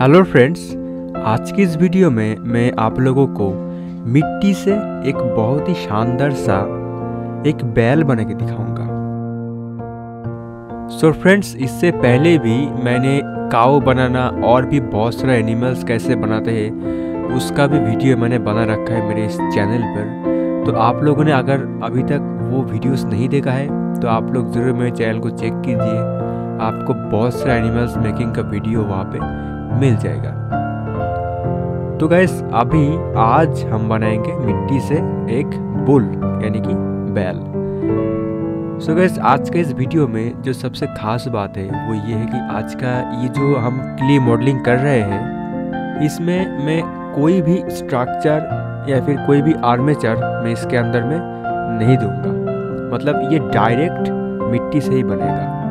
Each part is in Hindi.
हेलो फ्रेंड्स आज की इस वीडियो में मैं आप लोगों को मिट्टी से एक बहुत ही शानदार सा एक बैल बना के दिखाऊँगा। सो so फ्रेंड्स इससे पहले भी मैंने काऊ बनाना और भी बहुत सारे एनिमल्स कैसे बनाते हैं, उसका भी वीडियो मैंने बना रखा है मेरे इस चैनल पर। तो आप लोगों ने अगर अभी तक वो वीडियोस नहीं देखा है तो आप लोग ज़रूर मेरे चैनल को चेक कीजिए। आपको बहुत सारे एनिमल्स मेकिंग का वीडियो वहाँ पे मिल जाएगा। तो गैस अभी आज हम बनाएँगे मिट्टी से एक बुल, यानी कि बैल। सो so गैस आज के इस वीडियो में जो सबसे खास बात है, वो ये है कि आज का ये जो हम क्ले मॉडलिंग कर रहे हैं, इसमें मैं कोई भी स्ट्रक्चर या फिर कोई भी आर्मेचर मैं इसके अंदर में नहीं दूँगा। मतलब ये डायरेक्ट मिट्टी से ही बनेगा।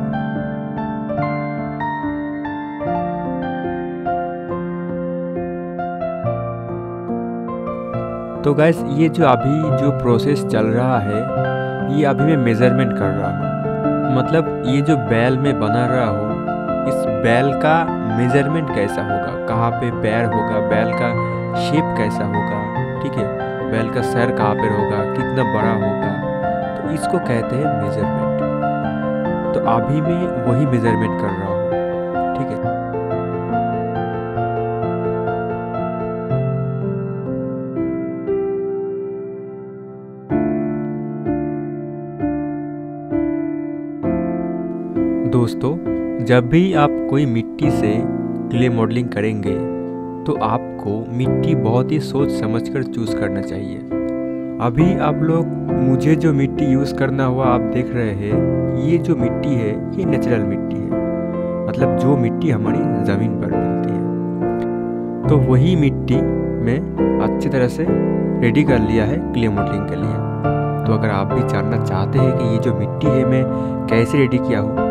तो गैस ये जो अभी जो प्रोसेस चल रहा है, ये अभी मैं मेज़रमेंट कर रहा हूँ। मतलब ये जो बैल में बना रहा हूँ, इस बैल का मेज़रमेंट कैसा होगा? कहाँ पे पैर होगा? बैल का शेप कैसा होगा? ठीक है? बैल का सर कहाँ पर होगा? कितना बड़ा होगा? तो इसको कहते हैं मेज़रमेंट तो अभी मैं वही मेज़रमेंट कर रहा हूँ। ठीक है? दोस्तों, जब भी आप कोई मिट्टी से क्ले मॉडलिंग करेंगे तो आपको मिट्टी बहुत ही सोच समझकर चूज़ करना चाहिए। अभी आप लोग, मुझे जो मिट्टी यूज़ करना हुआ आप देख रहे हैं, ये जो मिट्टी है, ये नेचुरल मिट्टी है। मतलब जो मिट्टी हमारी ज़मीन पर मिलती है। तो वही मिट्टी में अच्छी तरह से रेडी कर लिया है क्ले मॉडलिंग के लिए। तो अगर आप भी जानना चाहते हैं कि ये जो मिट्टी है, मैं कैसे रेडी किया हूँ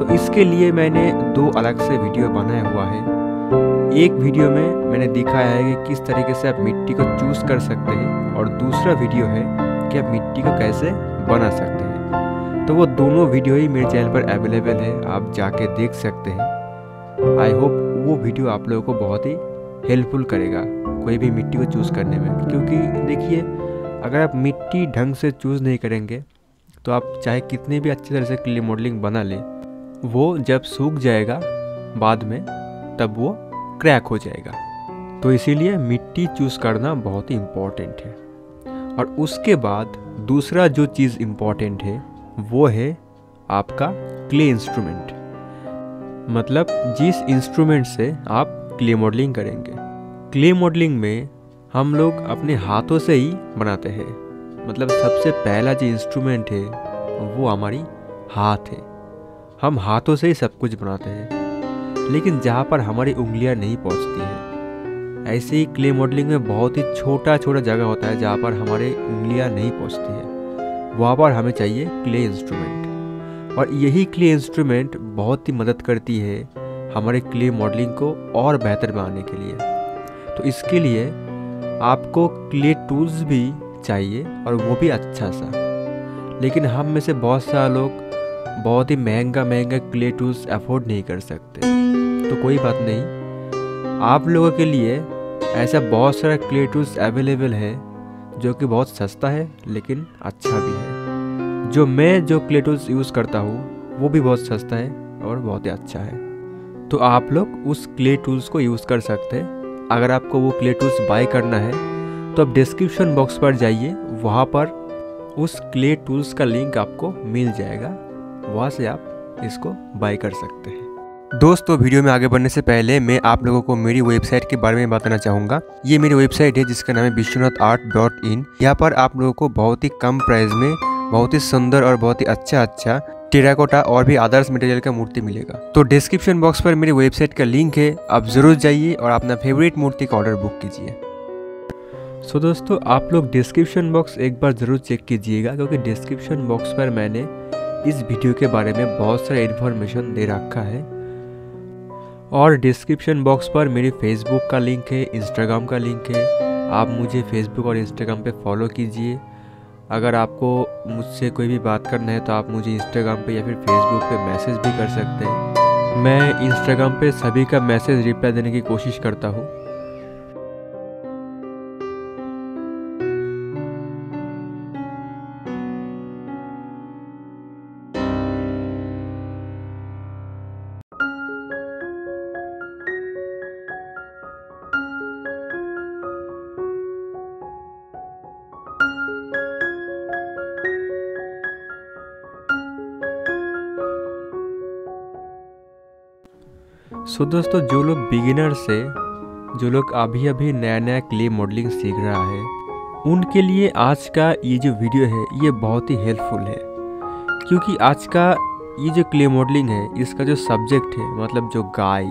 तो इसके लिए मैंने दो अलग से वीडियो बनाया हुआ है। एक वीडियो में मैंने दिखाया है कि किस तरीके से आप मिट्टी को चूज़ कर सकते हैं और दूसरा वीडियो है कि आप मिट्टी को कैसे बना सकते हैं। तो वो दोनों वीडियो ही मेरे चैनल पर अवेलेबल है, आप जाके देख सकते हैं। आई होप वो वीडियो आप लोगों को बहुत ही हेल्पफुल करेगा कोई भी मिट्टी को चूज़ करने में। क्योंकि देखिए, अगर आप मिट्टी ढंग से चूज़ नहीं करेंगे तो आप चाहे कितने भी अच्छी तरह से क्ले मॉडलिंग बना लें वो जब सूख जाएगा बाद में, तब वो क्रैक हो जाएगा। तो इसीलिए मिट्टी चूज़ करना बहुत ही इम्पोर्टेंट है। और उसके बाद दूसरा जो चीज़ इम्पोर्टेंट है, वो है आपका क्ले इंस्ट्रूमेंट मतलब जिस इंस्ट्रूमेंट से आप क्ले मॉडलिंग करेंगे। क्ले मॉडलिंग में हम लोग अपने हाथों से ही बनाते हैं। मतलब सबसे पहला जो इंस्ट्रूमेंट है, वो हमारी हाथ है। हम हाथों से ही सब कुछ बनाते हैं। लेकिन जहाँ पर हमारी उंगलियाँ नहीं पहुँचती हैं, ऐसे ही क्ले मॉडलिंग में बहुत ही छोटा छोटा जगह होता है जहाँ पर हमारे उंगलियाँ नहीं पहुँचती हैं। वहाँ पर हमें चाहिए क्ले इंस्ट्रूमेंट और यही क्ले इंस्ट्रूमेंट बहुत ही मदद करती है हमारे क्ले मॉडलिंग को और बेहतर बनाने के लिए। तो इसके लिए आपको क्ले टूल्स भी चाहिए और वो भी अच्छा सा। लेकिन हम में से बहुत सारे लोग बहुत ही महँगा महँगा क्ले टूल्स अफोर्ड नहीं कर सकते। तो कोई बात नहीं। आप लोगों के लिए ऐसा बहुत सारा क्ले टूल्स अवेलेबल है, जो कि बहुत सस्ता है, लेकिन अच्छा भी है। जो मैं जो क्ले टूल्स यूज़ करता हूँ, वो भी बहुत सस्ता है और बहुत ही अच्छा है। तो आप लोग उस क्ले टूल्स को यूज़ कर सकते हैं। अगर आपको वो क्ले टूल्स बाय करना है तो आप डिस्क्रिप्शन बॉक्स पर जाइए। वहाँ पर उस क्ले टूल्स का लिंक आपको मिल जाएगा। वहाँ से आप इसको बाय कर सकते हैं। दोस्तों, वीडियो में आगे बढ़ने से पहले मैं आप लोगों को मेरी वेबसाइट के बारे में बताना चाहूँगा। ये मेरी वेबसाइट है, जिसका नाम है विश्वनाथ आर्ट डॉट इन। यहाँ पर आप लोगों को बहुत ही कम प्राइस में, बहुत ही सुंदर और बहुत ही अच्छा अच्छा टेराकोटा और भी अदर्स मटेरियल का मूर्ति मिलेगा। तो डिस्क्रिप्शन बॉक्स पर मेरी वेबसाइट का लिंक है, आप ज़रूर जाइए और अपना फेवरेट मूर्ति का ऑर्डर बुक कीजिए। सो दोस्तों, आप लोग डिस्क्रिप्शन बॉक्स एक बार ज़रूर चेक कीजिएगा, क्योंकि डिस्क्रिप्शन बॉक्स पर मैंने इस वीडियो के बारे में बहुत सारा इन्फॉर्मेशन दे रखा है। और डिस्क्रिप्शन बॉक्स पर मेरी फेसबुक का लिंक है इंस्टाग्राम का लिंक है। आप मुझे फेसबुक और इंस्टाग्राम पे फॉलो कीजिए। अगर आपको मुझसे कोई भी बात करना है तो आप मुझे इंस्टाग्राम पे या फिर फेसबुक पे मैसेज भी कर सकते हैं। मैं इंस्टाग्राम पे सभी का मैसेज रिप्लाई देने की कोशिश करता हूँ। सो so, दोस्तों जो लोग बिगिनर से जो लोग अभी अभी नया नया क्ले मॉडलिंग सीख रहा है उनके लिए आज का ये जो वीडियो है ये बहुत ही हेल्पफुल है। क्योंकि आज का ये जो क्ले मॉडलिंग है इसका जो सब्जेक्ट है मतलब जो गाय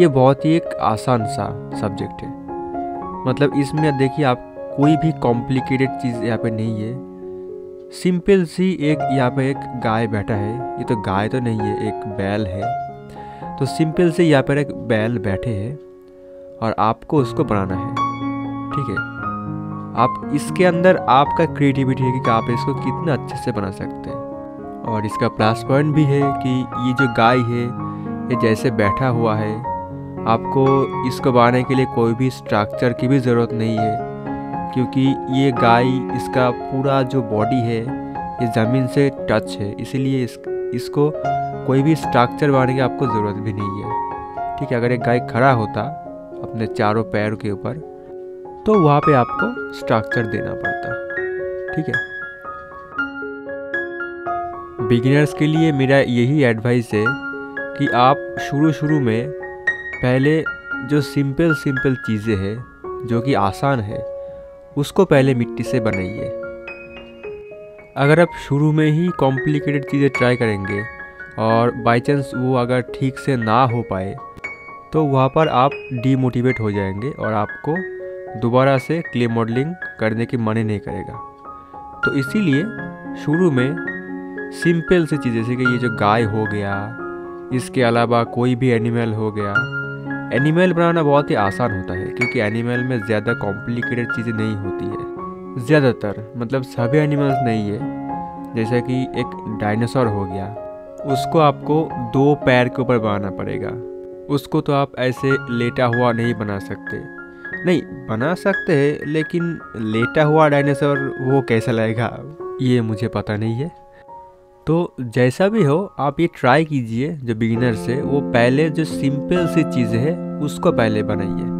ये बहुत ही एक आसान सा सब्जेक्ट है। मतलब इसमें देखिए आप कोई भी कॉम्प्लिकेटेड चीज़ यहाँ पे नहीं है। सिंपल सी एक यहाँ पे एक गाय बैठा है ये तो गाय तो नहीं है एक बैल है। तो सिंपल से यहाँ पर एक बैल बैठे हैं और आपको उसको बनाना है। ठीक है? आप इसके अंदर आपका क्रिएटिविटी है कि आप इसको कितना अच्छे से बना सकते हैं। और इसका प्लस पॉइंट भी है कि ये जो गाय है, ये जैसे बैठा हुआ है, आपको इसको बनाने के लिए कोई भी स्ट्रक्चर की भी ज़रूरत नहीं है, क्योंकि ये गाय, इसका पूरा जो बॉडी है, ये ज़मीन से टच है, इसीलिए इस, इसको कोई भी स्ट्रक्चर बनाने की आपको ज़रूरत भी नहीं है। ठीक है, अगर एक गाय खड़ा होता अपने चारों पैर के ऊपर तो वहाँ पे आपको स्ट्रक्चर देना पड़ता। ठीक है? बिगिनर्स के लिए मेरा यही एडवाइस है कि आप शुरू शुरू में पहले जो सिंपल सिंपल चीज़ें हैं, जो कि आसान है, उसको पहले मिट्टी से बनाइए। अगर आप शुरू में ही कॉम्प्लिकेटेड चीज़ें ट्राई करेंगे और बाई चांस वो अगर ठीक से ना हो पाए तो वहाँ पर आप डीमोटिवेट हो जाएँगे और आपको दोबारा से क्ले मॉडलिंग करने की मन नहीं करेगा। तो इसीलिए शुरू में सिंपल सी चीज़, जैसे कि ये जो गाय हो गया, इसके अलावा कोई भी एनिमल हो गया। एनिमल बनाना बहुत ही आसान होता है, क्योंकि एनिमल में ज़्यादा कॉम्प्लिकेटेड चीज़ें नहीं होती है। ज़्यादातर मतलब सभी एनिमल्स नहीं है। जैसा कि एक डायनासोर हो गया उसको आपको दो पैर के ऊपर बनाना पड़ेगा। उसको तो आप ऐसे लेटा हुआ नहीं बना सकते। नहीं, बना सकते हैं, लेकिन लेटा हुआ डायनासोर वो कैसा लगेगा, ये मुझे पता नहीं है। तो जैसा भी हो, आप ये ट्राई कीजिए, जो बिगिनर से वो पहले जो सिंपल सी चीज़ है, उसको पहले बनाइए।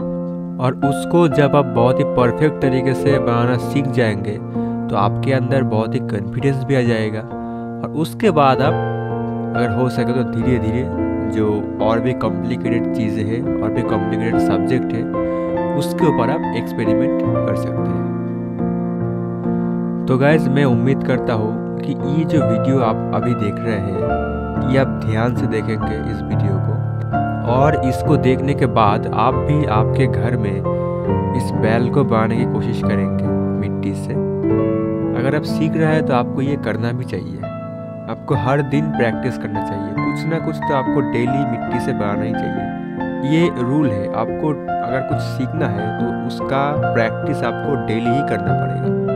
और उसको जब आप बहुत ही परफेक्ट तरीके से बनाना सीख जाएँगे तो आपके अंदर बहुत ही कॉन्फिडेंस भी आ जाएगा। और उसके बाद आप अगर हो सके तो धीरे धीरे जो और भी कॉम्प्लिकेटेड चीज़ें हैं, और भी कॉम्प्लिकेटेड सब्जेक्ट है, उसके ऊपर आप एक्सपेरिमेंट कर सकते हैं। तो गैज़ मैं उम्मीद करता हूँ कि ये जो वीडियो आप अभी देख रहे हैं, ये आप ध्यान से देखेंगे इस वीडियो को। और इसको देखने के बाद आप भी आपके घर में इस बैल को बनाने की कोशिश करेंगे मिट्टी से। अगर आप सीख रहे हैं तो आपको ये करना भी चाहिए। आपको हर दिन प्रैक्टिस करना चाहिए। कुछ ना कुछ तो आपको डेली मिट्टी से बनाना ही चाहिए। ये रूल है। आपको अगर कुछ सीखना है तो उसका प्रैक्टिस आपको डेली ही करना पड़ेगा।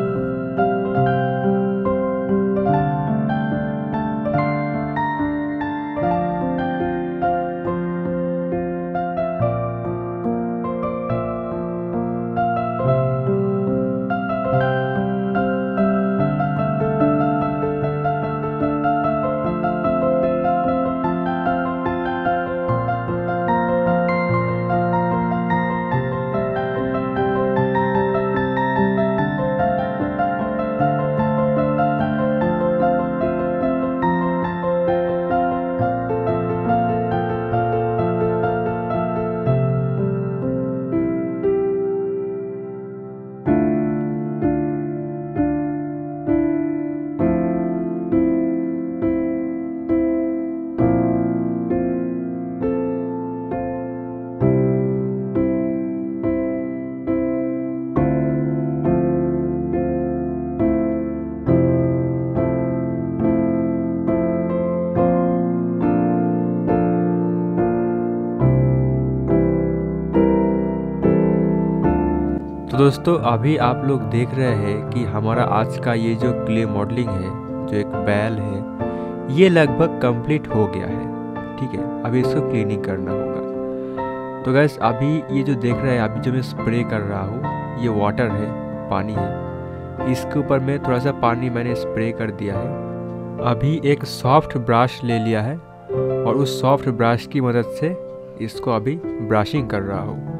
दोस्तों, अभी आप लोग देख रहे हैं कि हमारा आज का ये जो क्ले मॉडलिंग है, जो एक बैल है, ये लगभग कंप्लीट हो गया है। ठीक है अभी इसको क्लीनिंग करना होगा। तो गैस अभी ये जो देख रहे हैं, अभी जो मैं स्प्रे कर रहा हूँ, ये वाटर है, पानी है। इसके ऊपर में थोड़ा सा पानी मैंने स्प्रे कर दिया है। अभी एक सॉफ्ट ब्रश ले लिया है और उस सॉफ्ट ब्रश की मदद से इसको अभी ब्रशिंग कर रहा हूँ।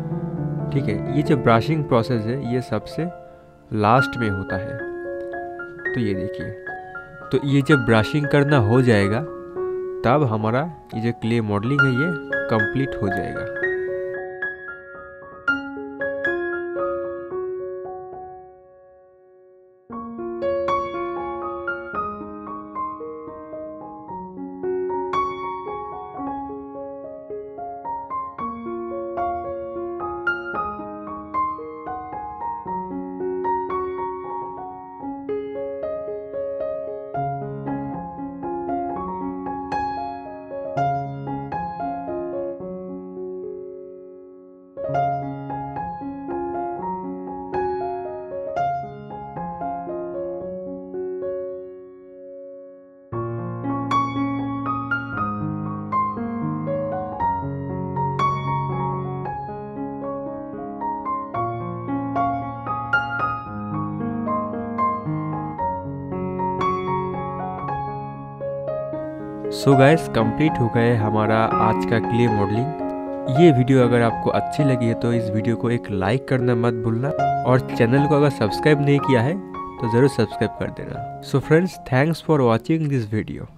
ठीक है, ये जो ब्रशिंग प्रोसेस है, ये सबसे लास्ट में होता है। तो ये देखिए तो ये जब ब्रशिंग करना हो जाएगा, तब हमारा ये जो क्ले मॉडलिंग है, ये कंप्लीट हो जाएगा। सो गैस कंप्लीट हो गए हमारा आज का क्ले मॉडलिंग ये वीडियो अगर आपको अच्छी लगी है तो इस वीडियो को एक लाइक करना मत भूलना और चैनल को अगर सब्सक्राइब नहीं किया है तो ज़रूर सब्सक्राइब कर देना. So friends thanks for watching this video